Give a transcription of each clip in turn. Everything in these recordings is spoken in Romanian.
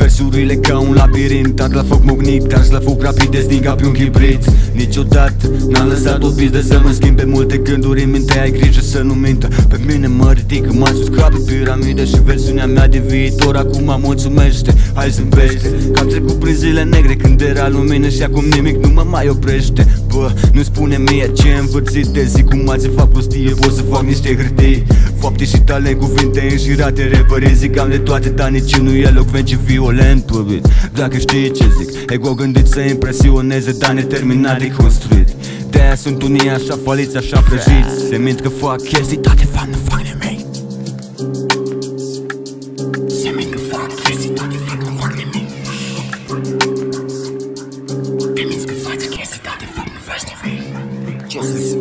Versurile ca un labirint Dat la foc mugnit, cars la foc rapid Destin ca pe un chibrit Niciodată n-am lăsat o pizdă să mă schimbe multe gânduri în minte Ai grijă să nu mintă. Pe mine mă ridic mai sus ca pe piramide Și versiunea mea de viitor acum mulțumește. Hai zâmbește Că am trecut prin zile negre când era lumină Și acum nimic nu mă mai oprește Bă, nu spune mie ce învârțit de zi Cum alții fac prostie, pot să fac niște hârtii. Fapte și talent, cuvinte înșirate Reperii zic am de toate, dar nici nu e elocvent și violent băbit Dacă știi ce zic, ego gândit să impresioneze Dar neterminat de construit De-aia sunt unii așa faliți, așa prăjiți Se mint că fac chestii, dar de fapt nu fapt nu faci nimic Ce o să zic?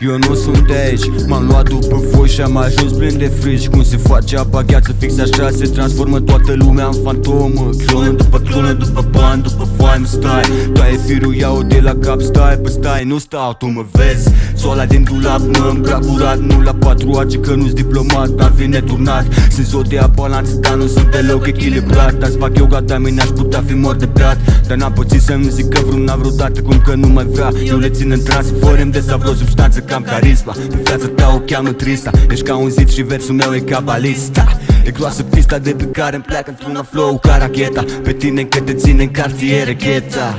Eu nu sunt de aici, m-am luat după voi și am ajuns plin de frici. Cum se face apa gheață, fix așa se transformă toată lumea în fantomă. Clonă după clonă, după bani, după foame, stai. Taie firul, iau de la cap, stai, bă stai, nu stau, tu mă vezi Soala din dulap, mă îmbrac curat, nu la patru age că nu-s diplomat, dar vine turnat. Sunt zodia balanță, dar nu sunt deloc echilibrat. Azi fac yoga, dar mine aș putea fi mort de beat Dar n-am pățit să-mi zic că vreuna vreodată, cum că nu mai vrea. Eu le țin în trans, fără de sau vreo substanță cam carisma. În viața ta o cheamă trista Ești ca un zid și versul meu e cabalista. E groasă pista de pe care îmi pleacă într-un flow ca racheta. Pe tine că te ține în cartiere cheta